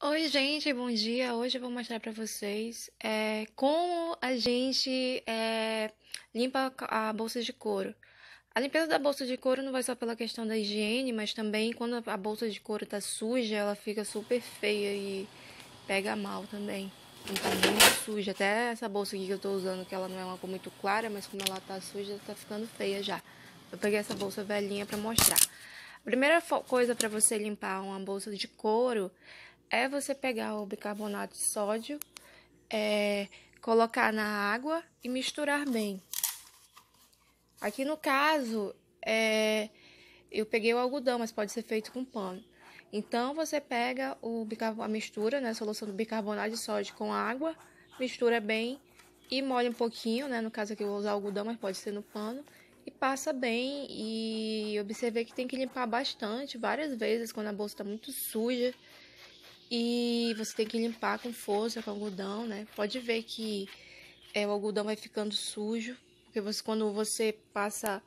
Oi, gente, bom dia. Hoje eu vou mostrar para vocês é, como a gente é, limpa a bolsa de couro. A limpeza da bolsa de couro não vai só pela questão da higiene, mas também quando a bolsa de couro tá suja, ela fica super feia e pega mal também. Então, muito suja. Até essa bolsa aqui que eu tô usando, que ela não é uma cor muito clara, mas como ela tá suja, tá ficando feia já. Eu peguei essa bolsa velhinha para mostrar. A primeira coisa para você limpar uma bolsa de couro é você pegar o bicarbonato de sódio, é, colocar na água e misturar bem. Aqui no caso, é, eu peguei o algodão, mas pode ser feito com pano. Então você pega o a mistura, né, a solução do bicarbonato de sódio com água, mistura bem e molha um pouquinho, né, no caso aqui eu vou usar algodão, mas pode ser no pano, e passa bem e observei que tem que limpar bastante, várias vezes quando a bolsa está muito suja. E você tem que limpar com força, com algodão, né? Pode ver que é, o algodão vai ficando sujo, porque você, quando você passa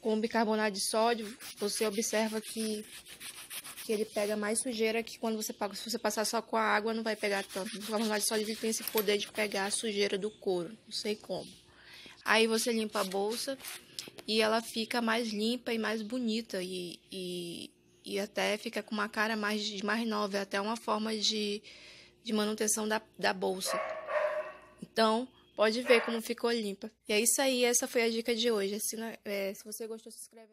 com bicarbonato de sódio, você observa que, que ele pega mais sujeira que quando você se você passar só com a água não vai pegar tanto. O bicarbonato de sódio tem esse poder de pegar a sujeira do couro, não sei como. Aí você limpa a bolsa e ela fica mais limpa e mais bonita e, e e até fica com uma cara mais, mais nova, é até uma forma de, de manutenção da, da bolsa. Então, pode ver como ficou limpa. E é isso aí, essa foi a dica de hoje. Assina, é, se você gostou, se inscreve.